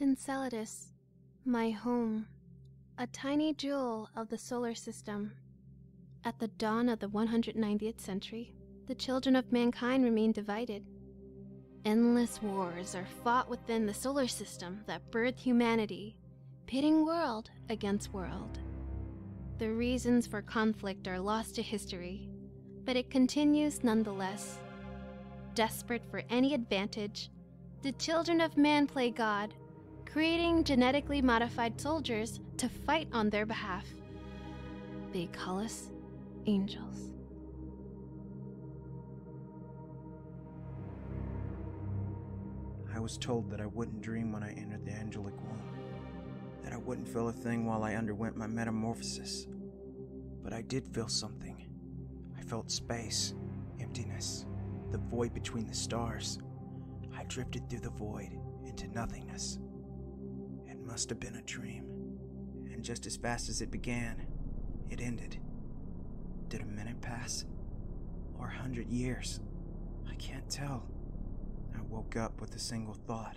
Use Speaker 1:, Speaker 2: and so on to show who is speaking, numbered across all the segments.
Speaker 1: Enceladus, my home, a tiny jewel of the solar system. At the dawn of the 190th century, the children of mankind remain divided. Endless wars are fought within the solar system that birthed humanity, pitting world against world. The reasons for conflict are lost to history, but it continues nonetheless. Desperate for any advantage, the children of man play God, creating genetically modified soldiers to fight on their behalf. They call us angels.
Speaker 2: I was told that I wouldn't dream when I entered the angelic womb, that I wouldn't feel a thing while I underwent my metamorphosis. But I did feel something. I felt space, emptiness, the void between the stars. I drifted through the void into nothingness. Must have been a dream. And just as fast as it began, it ended. Did a minute pass? Or a hundred years? I can't tell. I woke up with a single thought.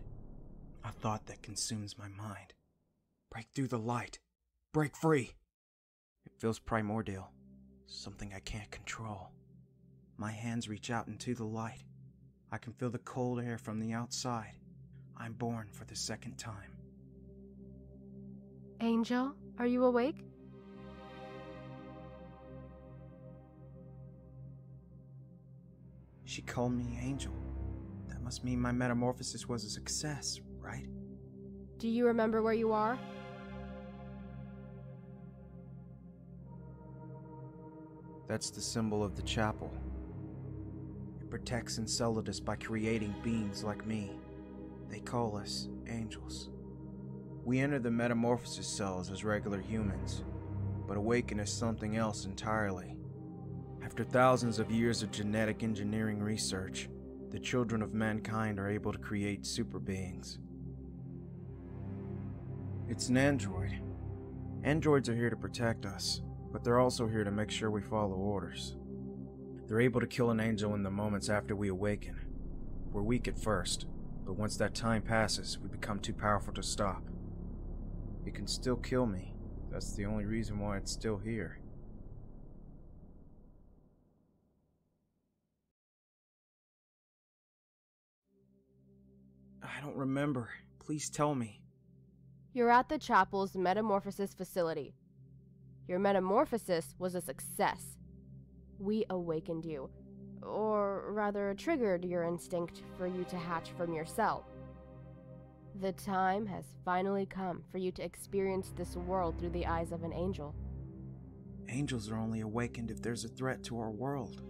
Speaker 2: A thought that consumes my mind. Break through the light. Break free. It feels primordial. Something I can't control. My hands reach out into the light. I can feel the cold air from the outside. I'm born for the second time.
Speaker 3: Angel, are you awake?
Speaker 2: She called me Angel. That must mean my metamorphosis was a success, right?
Speaker 3: Do you remember where you are?
Speaker 2: That's the symbol of the chapel. It protects Enceladus by creating beings like me. They call us angels. We enter the metamorphosis cells as regular humans, but awaken as something else entirely. After thousands of years of genetic engineering research, the children of mankind are able to create super beings. It's an android. Androids are here to protect us, but they're also here to make sure we follow orders. They're able to kill an angel in the moments after we awaken. We're weak at first, but once that time passes, we become too powerful to stop. It can still kill me. That's the only reason why it's still here. I don't remember. Please tell me.
Speaker 3: You're at the chapel's metamorphosis facility. Your metamorphosis was a success. We awakened you, or rather, triggered your instinct for you to hatch from your cell. The time has finally come for you to experience this world through the eyes of an angel.
Speaker 2: Angels are only awakened if there's a threat to our world.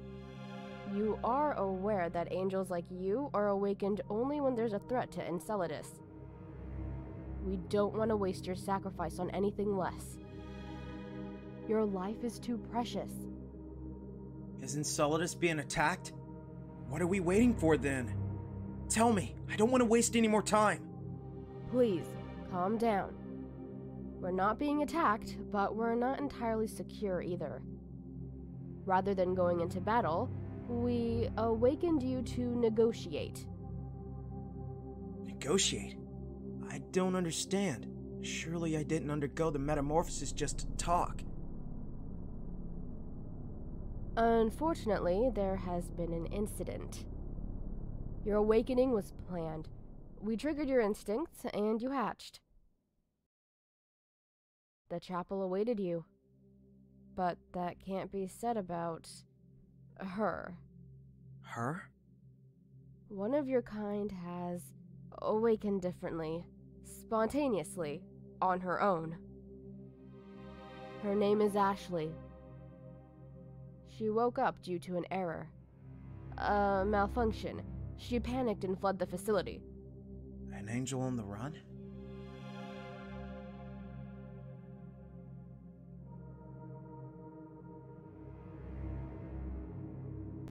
Speaker 3: You are aware that angels like you are awakened only when there's a threat to Enceladus. We don't want to waste your sacrifice on anything less. Your life is too precious.
Speaker 2: Is Enceladus being attacked? What are we waiting for then? Tell me, I don't want to waste any more time.
Speaker 3: Please, calm down. We're not being attacked, but we're not entirely secure either. Rather than going into battle, we awakened you to negotiate.
Speaker 2: Negotiate? I don't understand. Surely I didn't undergo the metamorphosis just to talk.
Speaker 3: Unfortunately, there has been an incident. Your awakening was planned. We triggered your instincts, and you hatched. The chapel awaited you. But that can't be said about. her.
Speaker 2: Her?
Speaker 3: One of your kind has awakened differently, spontaneously, on her own. Her name is Ashley. She woke up due to an error. A malfunction. She panicked and fled the facility.
Speaker 2: An angel on the run?